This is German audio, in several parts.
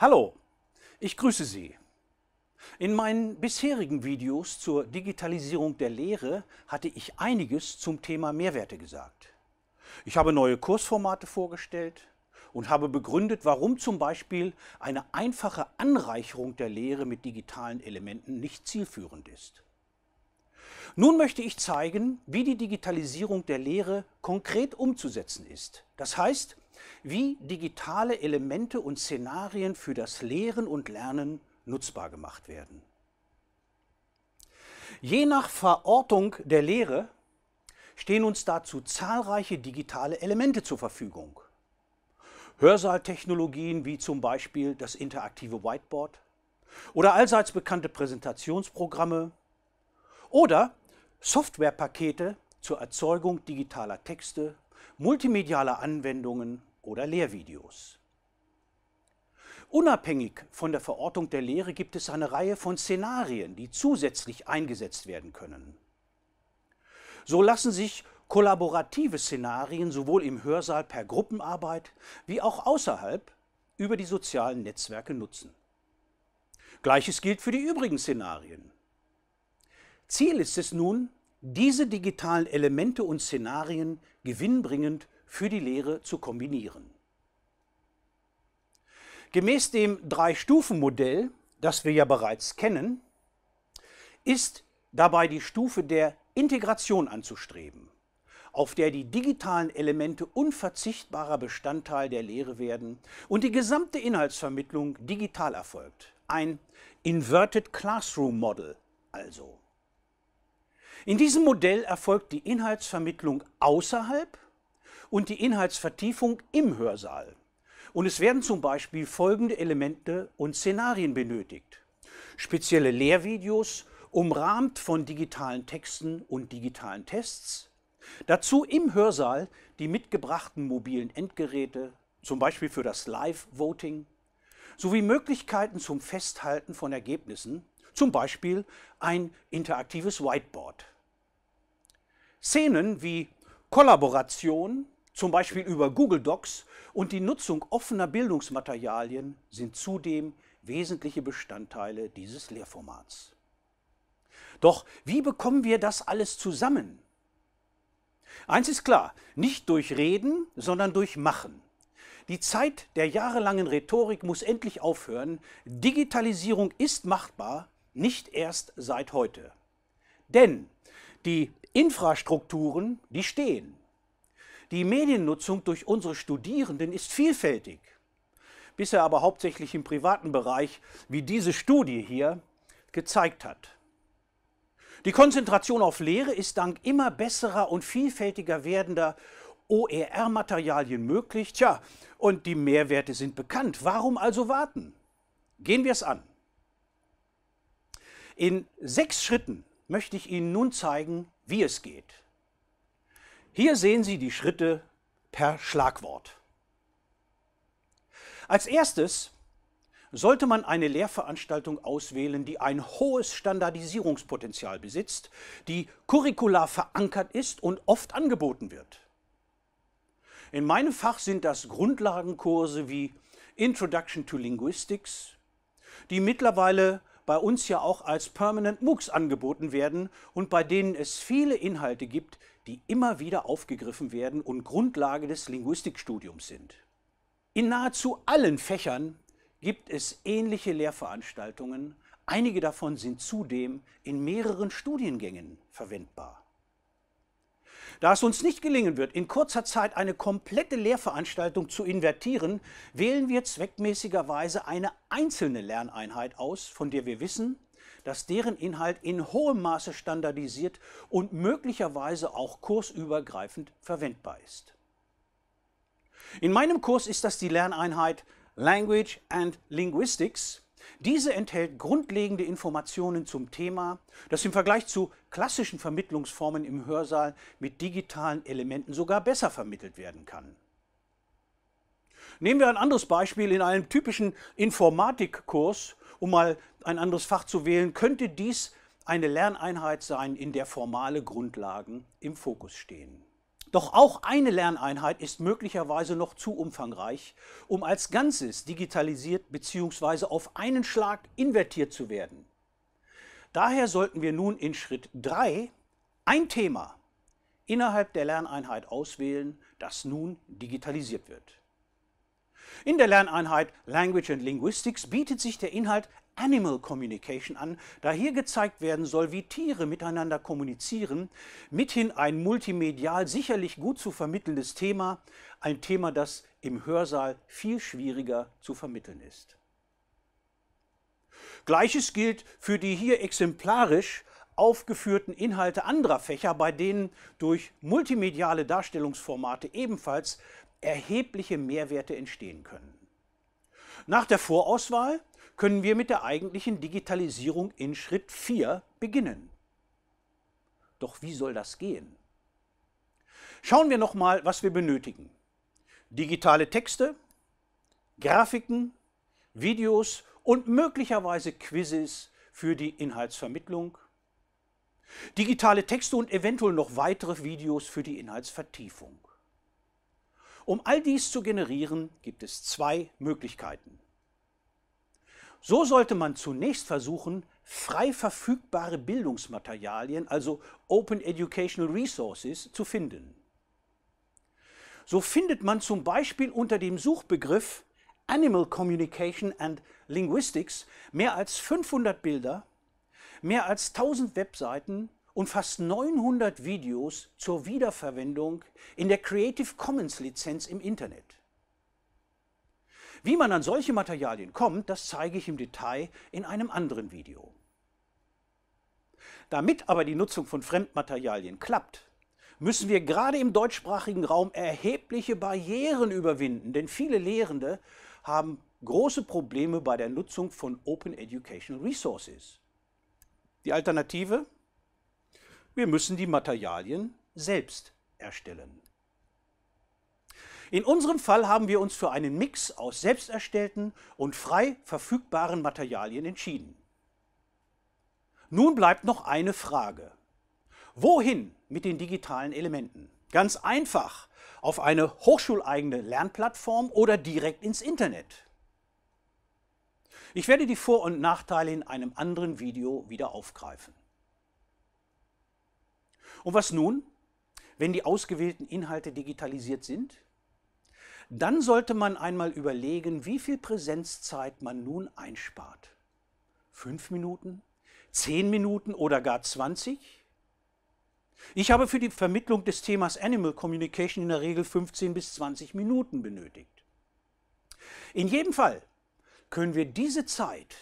Hallo, ich grüße Sie. In meinen bisherigen Videos zur Digitalisierung der Lehre hatte ich einiges zum Thema Mehrwerte gesagt. Ich habe neue Kursformate vorgestellt und habe begründet, warum zum Beispiel eine einfache Anreicherung der Lehre mit digitalen Elementen nicht zielführend ist. Nun möchte ich zeigen, wie die Digitalisierung der Lehre konkret umzusetzen ist. Das heißt, wie digitale Elemente und Szenarien für das Lehren und Lernen nutzbar gemacht werden. Je nach Verortung der Lehre stehen uns dazu zahlreiche digitale Elemente zur Verfügung. Hörsaaltechnologien wie zum Beispiel das interaktive Whiteboard oder allseits bekannte Präsentationsprogramme oder Softwarepakete zur Erzeugung digitaler Texte, multimedialer Anwendungen oder Lehrvideos. Unabhängig von der Verortung der Lehre gibt es eine Reihe von Szenarien, die zusätzlich eingesetzt werden können. So lassen sich kollaborative Szenarien sowohl im Hörsaal per Gruppenarbeit wie auch außerhalb über die sozialen Netzwerke nutzen. Gleiches gilt für die übrigen Szenarien. Ziel ist es nun, diese digitalen Elemente und Szenarien gewinnbringend für die Lehre zu kombinieren. Gemäß dem Drei-Stufen-Modell, das wir ja bereits kennen, ist dabei die Stufe der Integration anzustreben, auf der die digitalen Elemente unverzichtbarer Bestandteil der Lehre werden und die gesamte Inhaltsvermittlung digital erfolgt. Ein Inverted Classroom Model also. In diesem Modell erfolgt die Inhaltsvermittlung außerhalb und die Inhaltsvertiefung im Hörsaal. Und es werden zum Beispiel folgende Elemente und Szenarien benötigt. Spezielle Lehrvideos, umrahmt von digitalen Texten und digitalen Tests. Dazu im Hörsaal die mitgebrachten mobilen Endgeräte, zum Beispiel für das Live-Voting, sowie Möglichkeiten zum Festhalten von Ergebnissen, zum Beispiel ein interaktives Whiteboard. Szenen wie Kollaboration, zum Beispiel über Google Docs und die Nutzung offener Bildungsmaterialien sind zudem wesentliche Bestandteile dieses Lehrformats. Doch wie bekommen wir das alles zusammen? Eins ist klar, nicht durch Reden, sondern durch Machen. Die Zeit der jahrelangen Rhetorik muss endlich aufhören. Digitalisierung ist machbar, nicht erst seit heute. Denn die Infrastrukturen, die stehen. Die Mediennutzung durch unsere Studierenden ist vielfältig, bisher aber hauptsächlich im privaten Bereich, wie diese Studie hier gezeigt hat. Die Konzentration auf Lehre ist dank immer besserer und vielfältiger werdender OER-Materialien möglich. Tja, und die Mehrwerte sind bekannt. Warum also warten? Gehen wir es an. In sechs Schritten möchte ich Ihnen nun zeigen, wie es geht. Hier sehen Sie die Schritte per Schlagwort. Als erstes sollte man eine Lehrveranstaltung auswählen, die ein hohes Standardisierungspotenzial besitzt, die curricular verankert ist und oft angeboten wird. In meinem Fach sind das Grundlagenkurse wie Introduction to Linguistics, die mittlerweile bei uns ja auch als Permanent MOOCs angeboten werden und bei denen es viele Inhalte gibt, die immer wieder aufgegriffen werden und Grundlage des Linguistikstudiums sind. In nahezu allen Fächern gibt es ähnliche Lehrveranstaltungen, einige davon sind zudem in mehreren Studiengängen verwendbar. Da es uns nicht gelingen wird, in kurzer Zeit eine komplette Lehrveranstaltung zu invertieren, wählen wir zweckmäßigerweise eine einzelne Lerneinheit aus, von der wir wissen, dass deren Inhalt in hohem Maße standardisiert und möglicherweise auch kursübergreifend verwendbar ist. In meinem Kurs ist das die Lerneinheit Language and Linguistics diese enthält grundlegende Informationen zum Thema, das im Vergleich zu klassischen Vermittlungsformen im Hörsaal mit digitalen Elementen sogar besser vermittelt werden kann. Nehmen wir ein anderes Beispiel. In einem typischen Informatikkurs, um mal ein anderes Fach zu wählen, könnte dies eine Lerneinheit sein, in der formale Grundlagen im Fokus stehen. Doch auch eine Lerneinheit ist möglicherweise noch zu umfangreich, um als Ganzes digitalisiert bzw. auf einen Schlag invertiert zu werden. Daher sollten wir nun in Schritt 3 ein Thema innerhalb der Lerneinheit auswählen, das nun digitalisiert wird. In der Lerneinheit Language and Linguistics bietet sich der Inhalt Animal Communication an, da hier gezeigt werden soll, wie Tiere miteinander kommunizieren, mithin ein multimedial sicherlich gut zu vermittelndes Thema, ein Thema, das im Hörsaal viel schwieriger zu vermitteln ist. Gleiches gilt für die hier exemplarisch aufgeführten Inhalte anderer Fächer, bei denen durch multimediale Darstellungsformate ebenfalls erhebliche Mehrwerte entstehen können. Nach der Vorauswahl können wir mit der eigentlichen Digitalisierung in Schritt 4 beginnen. Doch wie soll das gehen? Schauen wir nochmal, was wir benötigen. Digitale Texte, Grafiken, Videos und möglicherweise Quizzes für die Inhaltsvermittlung, digitale Texte und eventuell noch weitere Videos für die Inhaltsvertiefung. Um all dies zu generieren, gibt es zwei Möglichkeiten. So sollte man zunächst versuchen, frei verfügbare Bildungsmaterialien, also Open Educational Resources, zu finden. So findet man zum Beispiel unter dem Suchbegriff Animal Communication and Linguistics mehr als 500 Bilder, mehr als 1000 Webseiten und fast 900 Videos zur Wiederverwendung in der Creative Commons Lizenz im Internet. Wie man an solche Materialien kommt, das zeige ich im Detail in einem anderen Video. Damit aber die Nutzung von Fremdmaterialien klappt, müssen wir gerade im deutschsprachigen Raum erhebliche Barrieren überwinden, denn viele Lehrende haben große Probleme bei der Nutzung von Open Educational Resources. Die Alternative? Wir müssen die Materialien selbst erstellen. In unserem Fall haben wir uns für einen Mix aus selbst erstellten und frei verfügbaren Materialien entschieden. Nun bleibt noch eine Frage. Wohin mit den digitalen Elementen? Ganz einfach, auf eine hochschuleigene Lernplattform oder direkt ins Internet. Ich werde die Vor- und Nachteile in einem anderen Video wieder aufgreifen. Und was nun, wenn die ausgewählten Inhalte digitalisiert sind? Dann sollte man einmal überlegen, wie viel Präsenzzeit man nun einspart. Fünf Minuten? Zehn Minuten oder gar 20? Ich habe für die Vermittlung des Themas Animal Communication in der Regel 15 bis 20 Minuten benötigt. In jedem Fall können wir diese Zeit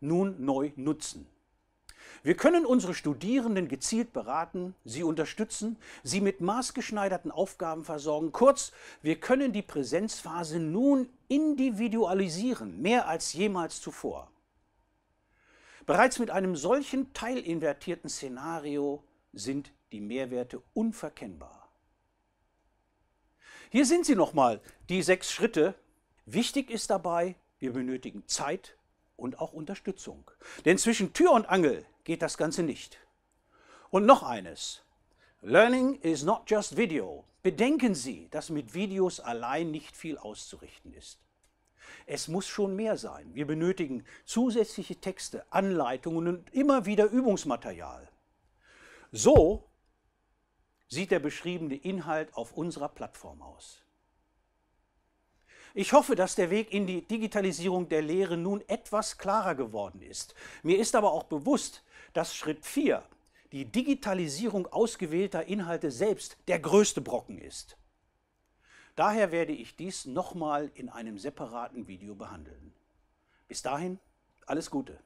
nun neu nutzen. Wir können unsere Studierenden gezielt beraten, sie unterstützen, sie mit maßgeschneiderten Aufgaben versorgen. Kurz, wir können die Präsenzphase nun individualisieren, mehr als jemals zuvor. Bereits mit einem solchen teilinvertierten Szenario sind die Mehrwerte unverkennbar. Hier sind sie nochmal, die sechs Schritte. Wichtig ist dabei, wir benötigen Zeit und auch Unterstützung. Denn zwischen Tür und Angel geht das Ganze nicht. Und noch eines. Learning is not just video. Bedenken Sie, dass mit Videos allein nicht viel auszurichten ist. Es muss schon mehr sein. Wir benötigen zusätzliche Texte, Anleitungen und immer wieder Übungsmaterial. So sieht der beschriebene Inhalt auf unserer Plattform aus. Ich hoffe, dass der Weg in die Digitalisierung der Lehre nun etwas klarer geworden ist. Mir ist aber auch bewusst, dass Schritt 4, die Digitalisierung ausgewählter Inhalte selbst, der größte Brocken ist. Daher werde ich dies nochmal in einem separaten Video behandeln. Bis dahin, alles Gute.